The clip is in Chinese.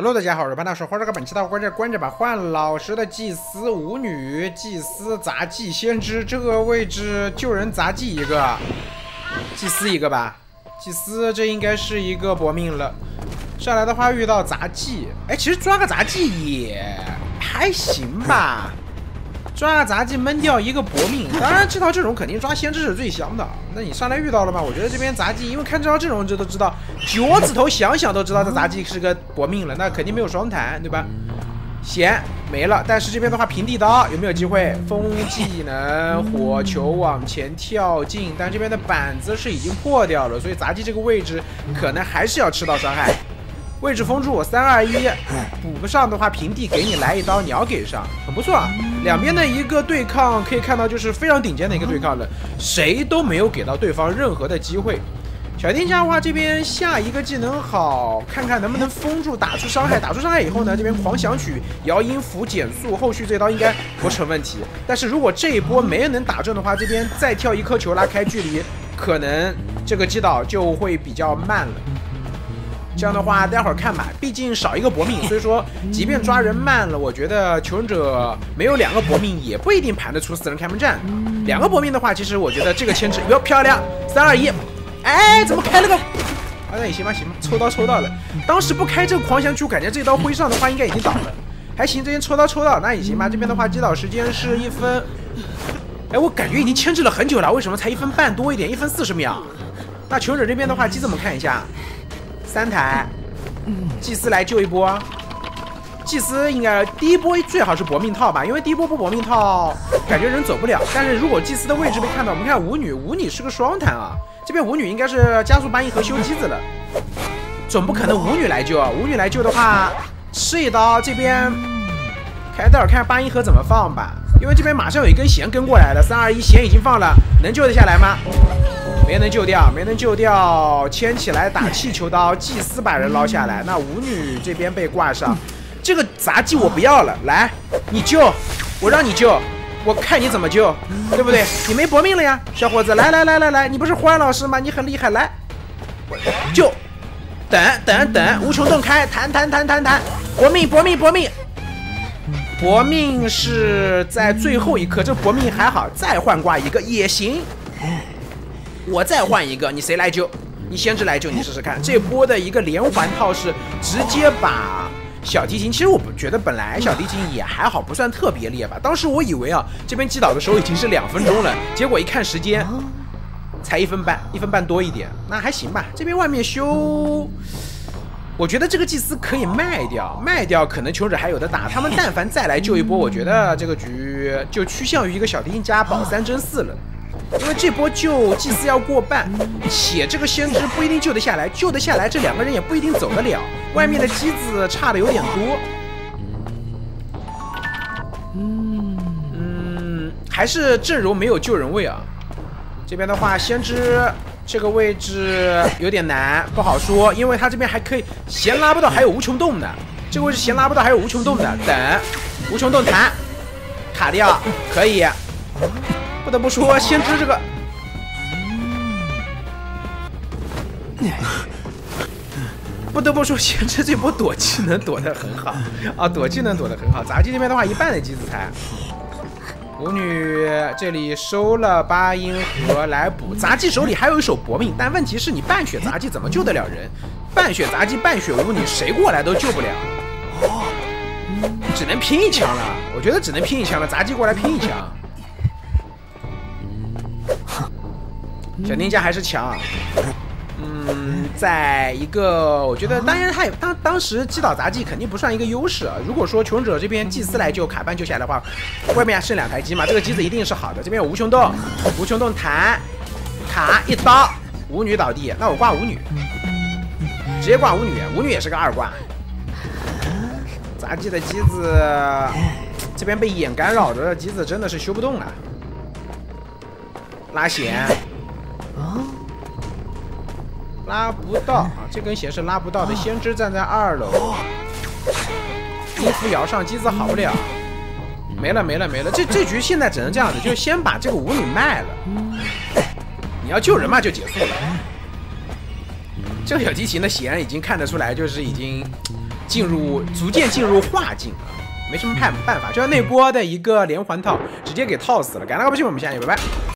Hello，大家好，我是潘大叔。换这个本期大关键关着吧换老师的祭司、舞女、祭司、杂技、先知这个位置救人杂技一个，祭司一个吧。祭司这应该是一个搏命了。上来的话遇到杂技，哎，其实抓个杂技也还行吧。抓杂技闷掉一个搏命，当然这套阵容肯定抓先知是最香的。那你上来遇到了吗？我觉得这边杂技，因为看这套阵容就都知道，脚趾头想想都知道这杂技是个搏命了，那肯定没有双弹，对吧？弦没了，但是这边的话平地刀有没有机会？风技能火球往前跳进，但这边的板子是已经破掉了，所以杂技这个位置可能还是要吃到伤害。位置封住，我三二一，补不上的话，平地给你来一刀，鸟给上，很不错啊。两边的一个对抗可以看到，就是非常顶尖的一个对抗了，谁都没有给到对方任何的机会。小丁家的话，这边下一个技能好，看看能不能封住，打出伤害。打出伤害以后呢，这边狂想曲摇音符减速，后续这刀应该不成问题。但是如果这一波没人能打中的话，这边再跳一颗球拉开距离，可能这个击倒就会比较慢了。这样的话，待会儿看吧。毕竟少一个搏命，所以说即便抓人慢了，我觉得求生者没有两个搏命也不一定盘得出四人开门战。两个搏命的话，其实我觉得这个牵制哟漂亮。三二一，哎，怎么开了个？啊，那也行吧，行吧，抽刀抽到了。当时不开这个狂想曲，感觉这刀挥上的话应该已经倒了。还行，这边抽刀抽到，那也行吧。这边的话击倒时间是一分。哎，我感觉已经牵制了很久了，为什么才一分半多一点？一分四十秒。那求生者这边的话，机子我们看一下。三台，祭司来救一波。祭司应该第一波最好是搏命套吧，因为第一波不搏命套，感觉人走不了。但是如果祭司的位置被看到，我们看舞女，舞女是个双弹啊。这边舞女应该是加速八音盒修机子了，总不可能舞女来救。舞女来救的话，吃一刀。这边凯德尔看八音盒怎么放吧，因为这边马上有一根弦跟过来了。三二一，弦已经放了，能救得下来吗？没能救掉，没能救掉，牵起来打气球刀，祭司把人捞下来。那舞女这边被挂上，这个杂技我不要了，来，你救，我让你救，我看你怎么救，对不对？你没搏命了呀，小伙子，来来来来来，你不是欢老师吗？你很厉害，来，救，等等等，无穷洞开，弹弹弹弹弹，搏命搏命搏命，搏命是在最后一刻，这搏命还好，再换挂一个也行。我再换一个，你谁来救？你先知来救，你试试看。这波的一个连环套是直接把小提琴。其实我不觉得，本来小提琴也还好，不算特别烈吧。当时我以为啊，这边击倒的时候已经是两分钟了，结果一看时间，才一分半，一分半多一点，那还行吧。这边外面修，我觉得这个祭司可以卖掉，卖掉可能求者还有的打。他们但凡再来救一波，我觉得这个局就趋向于一个小提琴加保三争四了。因为这波救祭司要过半，且这个先知不一定救得下来，救得下来这两个人也不一定走得了。外面的机子差的有点多，嗯嗯，还是阵容没有救人位啊。这边的话，先知这个位置有点难，不好说，因为他这边还可以弦拉不到，还有无穷洞的。这个位置弦拉不到，还有无穷洞的，等无穷洞弹卡掉可以。不得不说，先知这个，不得不说，先知这波躲技能躲得很好啊，躲技能躲得很好。杂技这边的话，一半的机子才。舞女这里收了八音盒来补，杂技手里还有一手搏命，但问题是你半血杂技怎么救得了人？半血杂技，半血舞女，谁过来都救不了，只能拼一枪了。我觉得只能拼一枪了，杂技过来拼一枪。小丁家还是强，嗯，在一个我觉得，当然他也当当时击倒杂技肯定不算一个优势啊。如果说求生者这边祭司来救卡班救下来的话，外面还剩两台机嘛，这个机子一定是好的。这边有无穷洞，无穷洞弹卡一刀，舞女倒地，那我挂舞女，直接挂舞女，舞女也是个二挂。杂技的机子这边被眼干扰着，机子真的是修不动了，拉弦。拉不到啊！这根弦是拉不到的。先知站在二楼，音符摇上，机子好不了，没了没了没了。这这局现在只能这样子，就先把这个舞女卖了。你要救人嘛，就结束了。这个小提琴的弦已经看得出来，就是已经进入逐渐进入化境了，没什么办办法，就像那波的一个连环套直接给套死了。感谢各位朋友们，我们下期拜拜。